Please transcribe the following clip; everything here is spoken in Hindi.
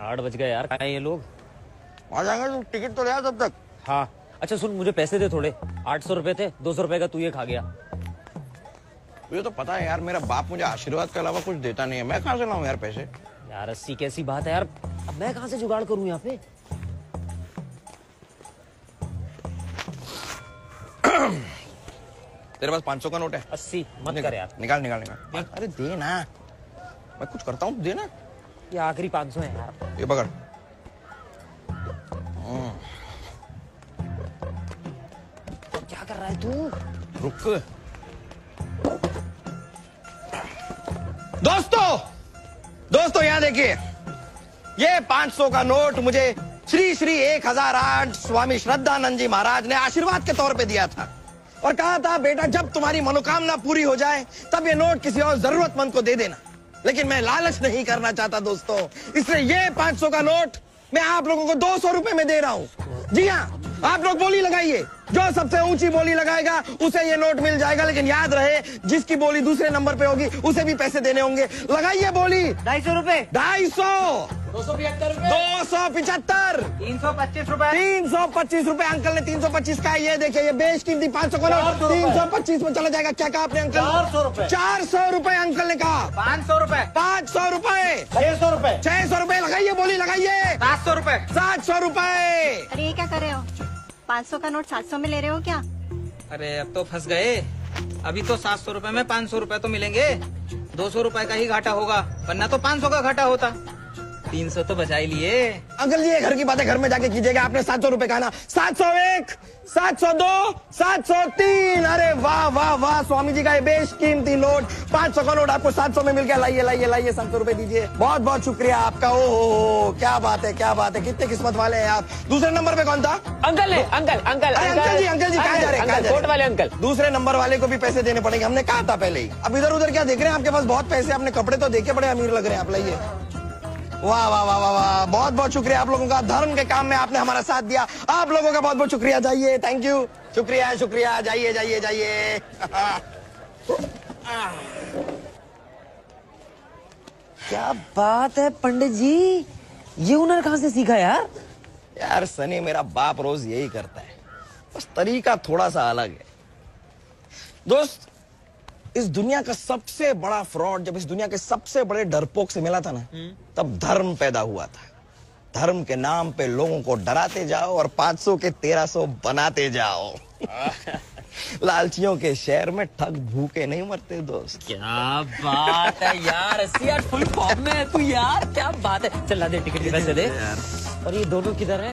आठ बज गए यार। कहाँ ये लोग। आ जाएँगे तुम टिकट तो ले आ तब तक। हाँ। अच्छा सुन मुझे पैसे दे थोड़े। आठ सौ रुपए थे दो सौ रुपए का तू ये खा गया। तुझे तो पता है यार मेरा बाप मुझे आशीर्वाद के अलावा कुछ देता नहीं है। मैं कहाँ से लाऊं यार पैसे? यार अस्सी कैसी बात है यार। अब मैं कहाँ से जुगाड़ करूँ यहाँ पे? तेरे पास पाँच सौ का नोट है। अस्सी मत निकाल कर यार। निकाल निकाल निकाल। अरे दे ना। मैं कुछ करता हूँ दे ना। ये आखिरी पाँच सौ है यार। ये पकड़। क्या कर रहा है तू? रुक। दोस्तों दोस्तों यहाँ देखिए। ये 500 का नोट मुझे श्री श्री एक हज़ार आठ स्वामी श्रद्धानंद जी महाराज ने आशीर्वाद के तौर पे दिया था। और कहा था बेटा जब तुम्हारी मनोकामना पूरी हो जाए तब ये नोट किसी और जरूरतमंद को दे देना। लेकिन मैं लालच नहीं करना चाहता दोस्तों। इसलिए ये 500 का नोट मैं आप लोगों को दो सौ रुपए में दे रहा हूँ। जी हाँ आप लोग बोली लगाइए। जो सबसे ऊँची बोली लगाएगा उसे ये नोट मिल जाएगा लेकिन याद रहे जिसकी बोली दूसरे नंबर पे होगी उसे भी पैसे देने होंगे। लगाइए बोली। ढाई सौ रूपए। ढाई सौ। दो सौ पिहत्तर दो सौ पिछहत्तर तीन सौ पच्चीस रूपए। तीन सौ पच्चीस रूपए अंकल ने तीन सौ पच्चीस का है, ये देखिए ये बेच कीमती पाँच सौ का तीन सौ पच्चीस में चला जाएगा। क्या कहा आपने अंकल? 400 रुपए। चार सौ रूपए अंकल ने कहा। पाँच सौ रूपए। पाँच सौ रूपए। छह सौ रूपए। छह सौ रूपए लगाइए बोली लगाइए। सात सौ रूपए। सात सौ रूपए। अरे क्या कर रहे हो? पाँच सौ का नोट सात सौ में ले रहे हो क्या? अरे, अब तो फंस गए। अभी तो सात सौ रूपए में पाँच सौ रूपए तो मिलेंगे। दो सौ रूपए का ही घाटा होगा, वरना तो पाँच सौ का घाटा होता। तीन सौ तो बचा ही लिए। अंकल जी ये घर की बातें घर में जाके कीजिएगा। आपने सात सौ रूपए कहा ना। सात सौ एक सात सौ दो सात सौ तीन। अरे वाह वाह वाह स्वामी जी का ये बेश कीमती नोट। पाँच सौ का नोट आपको सात सौ में मिल गया। लाइए लाइए लाइए सात सौ रूपए दीजिए। बहुत बहुत शुक्रिया आपका। ओ हो हो क्या बात है क्या बात है। कितने किस्मत वाले हैं आप। दूसरे नंबर पे कौन था? अंकल ने uncle uncle uncle ji uncle ji कहा जा रहे हैं कहाँ जा रहे हैं? कोट वाले अंकल। दूसरे नंबर वाले को भी पैसे देने पड़ेंगे। हमने कहा था पहले ही। अब इधर उधर क्या देख रहे हैं? आपके पास बहुत पैसे अपने कपड़े तो देखे बड़े अमीर लग रहे हैं आप। लाइए। वाह वाह वाह वाह वाह। बहुत बहुत शुक्रिया आप लोगों का। धर्म के काम में आपने हमारा साथ दिया। आप लोगों का बहुत बहुत शुक्रिया। जाइए। थैंक यू शुक्रिया शुक्रिया। जाइए जाइए जाइए। क्या बात है पंडित जी। ये हुनर कहाँ से सीखा यार? यार सनी मेरा बाप रोज यही करता है। बस तरीका थोड़ा सा अलग है। दोस्त इस दुनिया का सबसे बड़ा फ्रॉड जब इस दुनिया के सबसे बड़े डरपोक से मिला था ना तब धर्म पैदा हुआ था। धर्म के नाम पे लोगों को डराते जाओ और 500 के 1300 बनाते जाओ। लालचियों के शहर में ठग भूखे नहीं मरते दोस्त। क्या बात है यार यार फुल फॉर्म में है तू यार क्या बात है। चल दे टिकट पैसे दे। और ये दोनों किधर है?